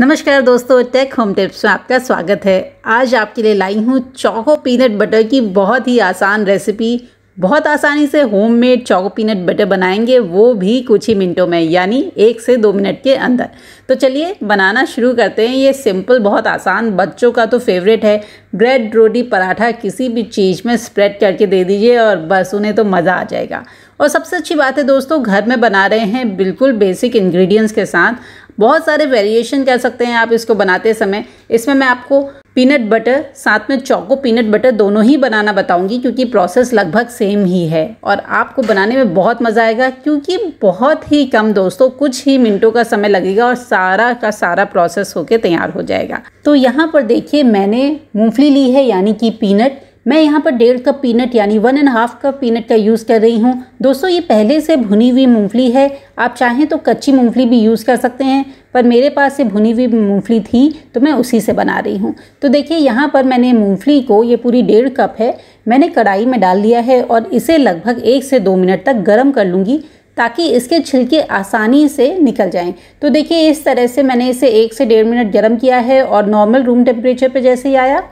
नमस्कार दोस्तों take home tips में आपका स्वागत है। आज आपके लिए लाई हूँ चौको पीनट बटर की बहुत ही आसान रेसिपी बहुत आसानी से होममेड चौको पीनट बटर बनाएँगे, वो भी कुछ ही मिनटों में, यानी एक से दो मिनट के अंदर। तो चलिए, बनाना शुरू करते हैं। ये सिंपल बहुत आसान, बच्चों का तो फेवरेट है। ब्रेड रोटी, पराठा, किसी भी चीज़ में स्प्रेड करके दे दीजिए और बस उन्हें तो मज़ा आ जाएगा। और सबसे अच्छी बात है दोस्तों, घर में बना रहे हैं बिल्कुल बेसिक इंग्रेडिएंट्स के साथ। बहुत सारे वेरिएशन कह सकते हैं आप इसको बनाते समय। इसमें मैं आपको पीनट बटर साथ में चौको पीनट बटर दोनों ही बनाना बताऊँगी क्योंकि प्रोसेस लगभग सेम ही है। और आपको बनाने में बहुत मज़ा आएगा क्योंकि बहुत ही कम दोस्तों, कुछ ही मिनटों का समय लगेगा और सारा का सारा प्रोसेस होके तैयार हो जाएगा। तो यहाँ पर देखिए मैंने मूंगफली ली है, यानी कि पीनट मैं यहाँ पर डेढ़ कप पीनट यानी one and half cup peanut का यूज़ कर रही हूँ। दोस्तों, ये पहले से भुनी हुई मूंगफली है। आप चाहें तो कच्ची मूंगफली भी यूज़ कर सकते हैं, पर मेरे पास ये भुनी हुई मूंगफली थी तो मैं उसी से बना रही हूँ। तो देखिए, यहाँ पर मैंने मूंगफली को, ये पूरी डेढ़ कप है, मैंने कढ़ाई में डाल दिया है और इसे लगभग एक से दो मिनट तक गर्म कर लूँगी ताकि इसके छिलके आसानी से निकल जाएँ। तो देखिए, इस तरह से मैंने इसे एक से डेढ़ मिनट गर्म किया है और नॉर्मल रूम टेम्परेचर पे जैसे ही आया।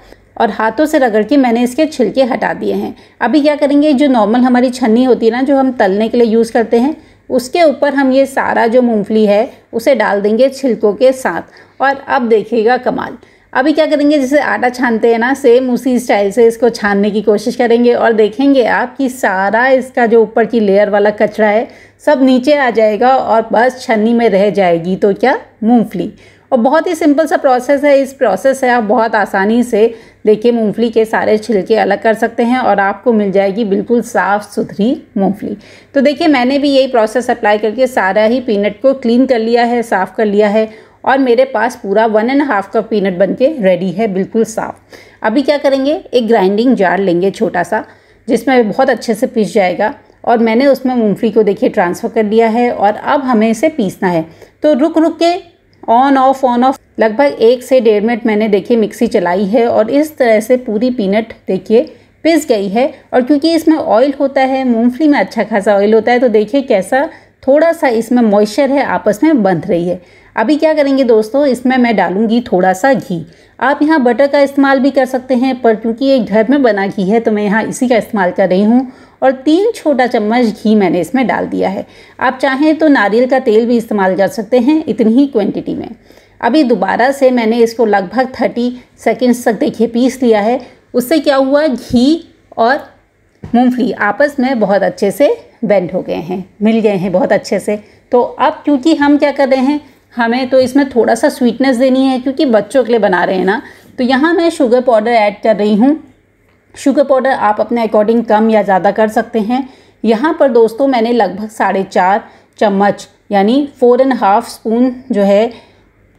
और हाथों से रगड़ के मैंने इसके छिलके हटा दिए हैं। अभी क्या करेंगे, जो नॉर्मल हमारी छन्नी होती है ना, जो हम तलने के लिए यूज़ करते हैं, उसके ऊपर हम ये सारा जो मूंगफली है, उसे डाल देंगे छिलकों के साथ। और अब देखिएगा कमाल। अभी क्या करेंगे, जैसे आटा छानते हैं ना सेम उसी स्टाइल से इसको छानने की कोशिश करेंगे और देखेंगे आप कि सारा इसका जो ऊपर की लेयर वाला कचरा है, सब नीचे आ जाएगा और बस छन्नी में रह जाएगी। तो क्या? मूंगफली। और बहुत ही सिंपल सा प्रोसेस है। इस प्रोसेस से आप बहुत आसानी से देखिए मूंगफली के सारे छिलके अलग कर सकते हैं और आपको मिल जाएगी बिल्कुल साफ़ सुथरी मूंगफली। तो देखिए, मैंने भी यही प्रोसेस अप्लाई करके सारा ही पीनट को क्लीन कर लिया है, साफ़ कर लिया है और मेरे पास पूरा one and half cup peanut बन के रेडी है, बिल्कुल साफ़। अभी क्या करेंगे? एक ग्राइंडिंग जार लेंगे छोटा सा, जिसमें बहुत अच्छे से पीस जाएगा और मैंने उसमें मूंगफली को देखिए ट्रांसफ़र कर दिया है और अब हमें इसे पीसना है। तो रुक रुक के ऑन ऑफ़ ऑन ऑफ़ लगभग एक से डेढ़ मिनट मैंने देखिए मिक्सी चलाई है और इस तरह से पूरी पीनट देखिए पिस गई है। और क्योंकि इसमें ऑयल होता है, मूंगफली में अच्छा खासा ऑयल होता है तो देखिए कैसा थोड़ा सा इसमें मॉइस्चर है, आपस में बंध रही है। अभी क्या करेंगे दोस्तों, इसमें मैं डालूँगी थोड़ा सा घी। आप यहाँ बटर का इस्तेमाल भी कर सकते हैं, पर क्योंकि ये घर में बना घी है तो मैं यहाँ इसी का इस्तेमाल कर रही हूँ। और तीन छोटा चम्मच घी मैंने इसमें डाल दिया है। आप चाहें तो नारियल का तेल भी इस्तेमाल कर सकते हैं इतनी ही क्वांटिटी में। अभी दोबारा से मैंने इसको लगभग थर्टी सेकेंड्स तक देखिए, पीस लिया है। उससे क्या हुआ? घी और मूंगफली आपस में बहुत अच्छे से बेंड हो गए हैं, मिल गए हैं बहुत अच्छे से। तो अब क्योंकि हम क्या कर रहे हैं? हमें तो इसमें थोड़ा सा स्वीटनेस देनी है, क्योंकि बच्चों के लिए बना रहे हैं ना। तो यहाँ मैं शुगर पाउडर ऐड कर रही हूँ। शुगर पाउडर आप अपने अकॉर्डिंग कम या ज़्यादा कर सकते हैं। यहाँ पर दोस्तों मैंने लगभग साढ़े चार चम्मच, यानी फोर एंड हाफ़ स्पून जो है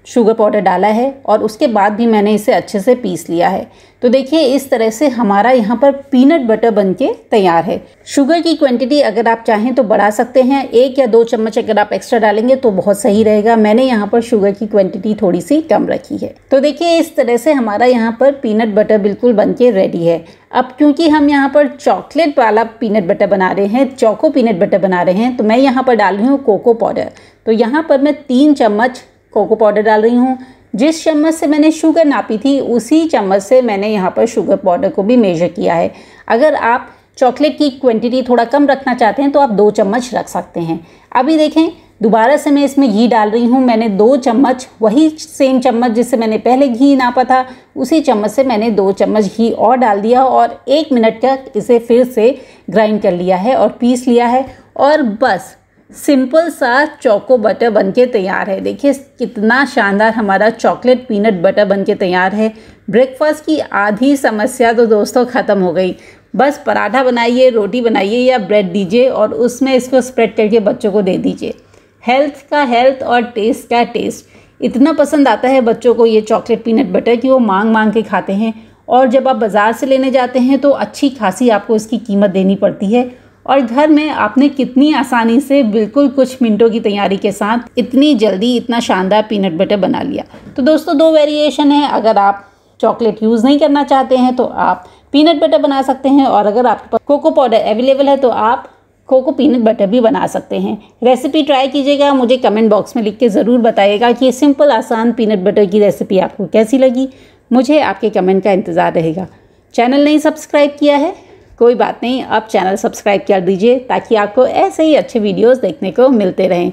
शुगर पाउडर डाला है और उसके बाद भी मैंने इसे अच्छे से पीस लिया है। तो देखिए, इस तरह से हमारा यहाँ पर पीनट बटर बन के तैयार है। शुगर की क्वांटिटी अगर आप चाहें तो बढ़ा सकते हैं। एक या दो चम्मच अगर आप एक्स्ट्रा डालेंगे तो बहुत सही रहेगा। मैंने यहाँ पर शुगर की क्वांटिटी थोड़ी सी कम रखी है। तो देखिए, इस तरह से हमारा यहाँ पर पीनट बटर बिल्कुल बन के रेडी है। अब क्योंकि हम यहाँ पर चॉकलेट वाला पीनट बटर बना रहे हैं चौको पीनट बटर बना रहे हैं तो मैं यहाँ पर डाल रही हूँ कोको पाउडर तो यहाँ पर मैं तीन चम्मच कोको पाउडर डाल रही हूँ। जिस चम्मच से मैंने शुगर नापी थी, उसी चम्मच से मैंने यहाँ पर शुगर पाउडर को भी मेजर किया है। अगर आप चॉकलेट की क्वांटिटी थोड़ा कम रखना चाहते हैं तो आप दो चम्मच रख सकते हैं। अभी देखें, दोबारा से मैं इसमें घी डाल रही हूँ। मैंने दो चम्मच, वही सेम चम्मच जिससे मैंने पहले घी नापा था, उसी चम्मच से मैंने दो चम्मच घी और डाल दिया और एक मिनट तक इसे फिर से ग्राइंड कर लिया है और पीस लिया है और बस सिंपल सा चौको बटर बनके तैयार है। देखिए, कितना शानदार हमारा चॉकलेट पीनट बटर बनके तैयार है। ब्रेकफास्ट की आधी समस्या तो दोस्तों ख़त्म हो गई। बस पराठा बनाइए, रोटी बनाइए या ब्रेड दीजिए और उसमें इसको स्प्रेड करके बच्चों को दे दीजिए। हेल्थ का हेल्थ और टेस्ट का टेस्ट। इतना पसंद आता है बच्चों को ये चॉकलेट पीनट बटर कि वो मांग मांग के खाते हैं। और जब आप बाज़ार से लेने जाते हैं तो अच्छी खासी आपको इसकी कीमत देनी पड़ती है। और घर में आपने कितनी आसानी से बिल्कुल कुछ मिनटों की तैयारी के साथ इतनी जल्दी इतना शानदार पीनट बटर बना लिया। तो दोस्तों, दो वेरिएशन है। अगर आप चॉकलेट यूज़ नहीं करना चाहते हैं तो आप पीनट बटर बना सकते हैं। और अगर आपके पास कोको पाउडर अवेलेबल है तो आप कोको पीनट बटर भी बना सकते हैं। रेसिपी ट्राई कीजिएगा। मुझे कमेंट बॉक्स में लिख के ज़रूर बताइएगा कि सिंपल आसान पीनट बटर की रेसिपी आपको कैसी लगी। मुझे आपके कमेंट का इंतज़ार रहेगा। चैनल नहीं सब्सक्राइब किया है? कोई बात नहीं, आप चैनल सब्सक्राइब कर दीजिए ताकि आपको ऐसे ही अच्छे वीडियोस देखने को मिलते रहें।